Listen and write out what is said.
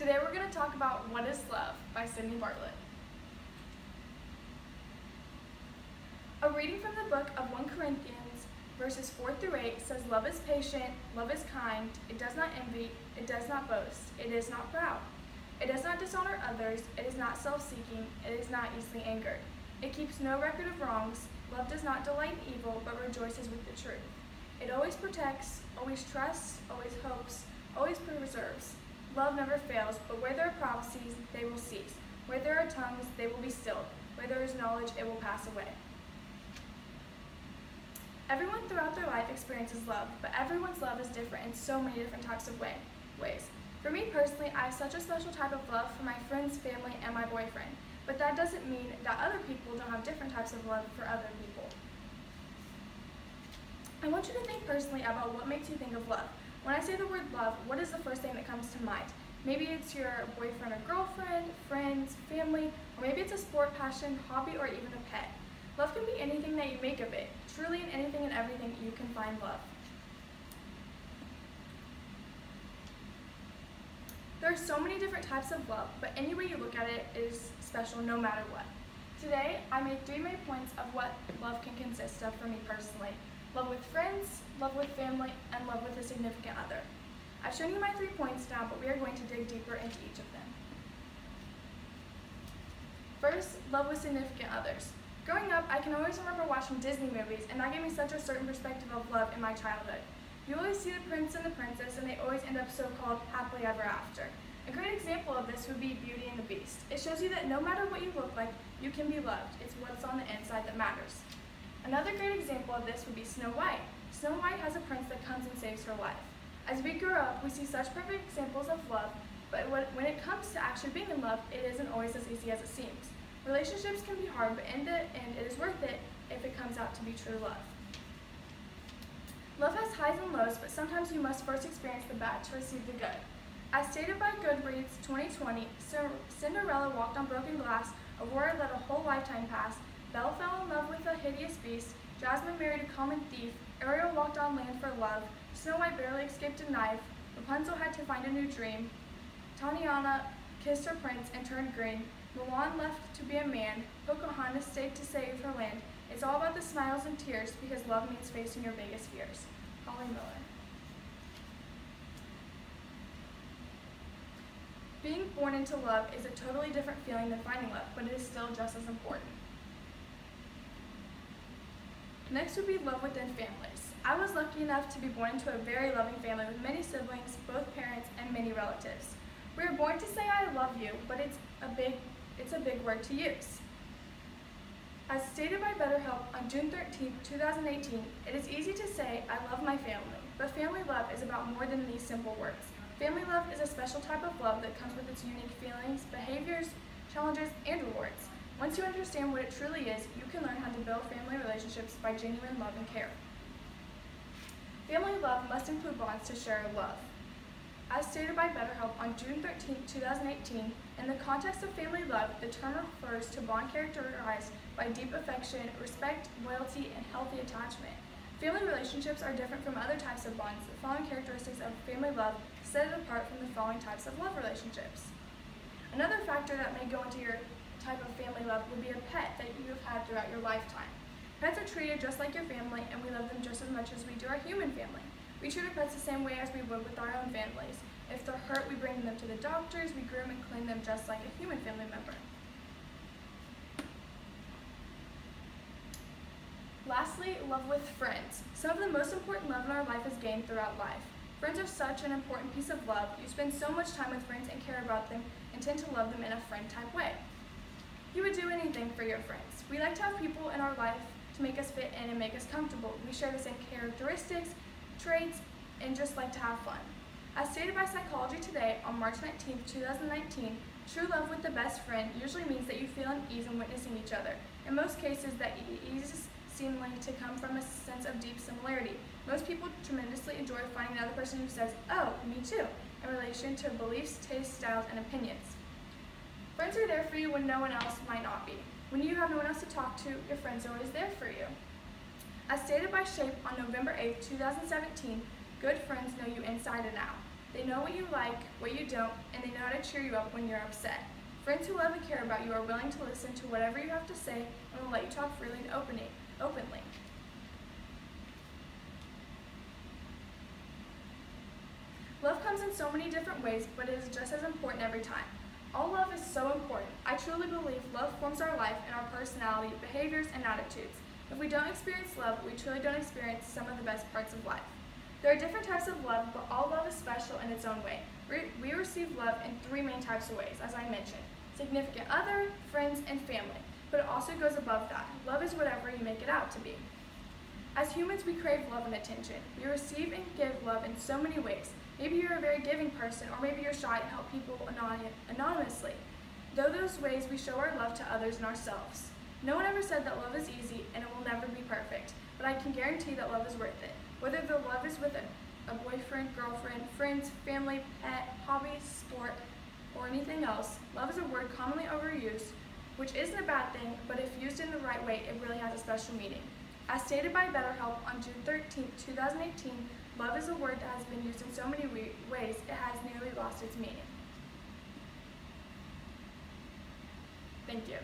Today we're going to talk about What is Love by Sydney Bartlett. A reading from the book of 1 Corinthians, verses 4 through 8 says, Love is patient, love is kind, it does not envy, it does not boast, it is not proud. It does not dishonor others, it is not self seeking, it is not easily angered. It keeps no record of wrongs. Love does not delight in evil, but rejoices with the truth. It always protects, always trusts, always hopes, always preserves. Love never fails, but where there are prophecies, they will cease. Where there are tongues, they will be stilled. Where there is knowledge, it will pass away. Everyone throughout their life experiences love, but everyone's love is different in so many different types of way, ways. For me personally, I have such a special type of love for my friends, family, and my boyfriend, but that doesn't mean that other people don't have different types of love for other people. I want you to think personally about what makes you think of love. When I say the word love, what is the first thing that comes to mind? Maybe it's your boyfriend or girlfriend, friends, family, or maybe it's a sport, passion, hobby, or even a pet. Love can be anything that you make of it. Truly in anything and everything you can find love. There are so many different types of love, but any way you look at it is special no matter what. Today, I made three main points of what love can consist of for me personally love with friends, love with family, and love with a significant other. I've shown you my three points now, but we are going to dig deeper into each of them. First, love with significant others. Growing up, I can always remember watching Disney movies, and that gave me such a certain perspective of love in my childhood. You always see the prince and the princess, and they always end up so-called happily ever after. A great example of this would be Beauty and the Beast. It shows you that no matter what you look like, you can be loved. It's what's on the inside that matters. Another great example of this would be Snow White. Snow White has a prince that comes and saves her life. As we grow up, we see such perfect examples of love, but when it comes to actually being in love, it isn't always as easy as it seems. Relationships can be hard, but in the end, it is worth it if it comes out to be true love. Love has highs and lows, but sometimes you must first experience the bad to receive the good. As stated by Goodreads 2020, Cinderella walked on broken glass, Aurora let a whole lifetime pass, Belle fell in love with a hideous beast. Jasmine married a common thief. Ariel walked on land for love. Snow White barely escaped a knife. Rapunzel had to find a new dream. Tatiana kissed her prince and turned green. Mulan left to be a man. Pocahontas stayed to save her land. It's all about the smiles and tears because love means facing your biggest fears. Holly Miller. Being born into love is a totally different feeling than finding love, but it is still just as important. Next would be love within families. I was lucky enough to be born into a very loving family with many siblings, both parents, and many relatives. We were born to say I love you, but it's a big, it's a big word to use. As stated by BetterHelp on June 13, 2018, it is easy to say I love my family, but family love is about more than these simple words. Family love is a special type of love that comes with its unique feelings, behaviors, challenges, and rewards. Once you understand what it truly is, you can learn how to build family relationships by genuine love and care. Family love must include bonds to share love. As stated by BetterHelp on June 13, 2018, in the context of family love, the term refers to bond characterized by deep affection, respect, loyalty, and healthy attachment. Family relationships are different from other types of bonds. The following characteristics of family love set it apart from the following types of love relationships. Another factor that may go into your type of family love would be a pet that you have had throughout your lifetime. Pets are treated just like your family, and we love them just as much as we do our human family. We treat our pets the same way as we would with our own families. If they're hurt, we bring them to the doctors, we groom and clean them just like a human family member. Lastly, love with friends. Some of the most important love in our life is gained throughout life. Friends are such an important piece of love. You spend so much time with friends and care about them and tend to love them in a friend type way. You would do anything for your friends. We like to have people in our life to make us fit in and make us comfortable. We share the same characteristics, traits, and just like to have fun. As stated by Psychology Today on March 19, 2019, true love with the best friend usually means that you feel an ease in witnessing each other. In most cases, that ease seemingly to come from a sense of deep similarity. Most people tremendously enjoy finding another person who says, oh, me too, in relation to beliefs, tastes, styles, and opinions. Friends are there for you when no one else might not be. When you have no one else to talk to, your friends are always there for you. As stated by Shape on November 8, 2017, good friends know you inside and out. They know what you like, what you don't, and they know how to cheer you up when you're upset. Friends who love and care about you are willing to listen to whatever you have to say and will let you talk freely and openly. openly. Love comes in so many different ways, but it is just as important every time. All love is so important. I truly believe love forms our life and our personality, behaviors, and attitudes. If we don't experience love, we truly don't experience some of the best parts of life. There are different types of love, but all love is special in its own way. We receive love in three main types of ways, as I mentioned significant other, friends, and family. But it also goes above that. Love is whatever you make it out to be. As humans, we crave love and attention. We receive and give love in so many ways. Maybe you're a very giving person, or maybe you're shy and help people anonymously. Though those ways we show our love to others and ourselves. No one ever said that love is easy and it will never be perfect, but I can guarantee that love is worth it. Whether the love is with a, a boyfriend, girlfriend, friends, family, pet, hobby, sport, or anything else, love is a word commonly overused, which isn't a bad thing, but if used in the right way, it really has a special meaning. As stated by BetterHelp on June 13, 2018, love is a word that has been used in so many ways it has nearly lost its meaning. Thank you.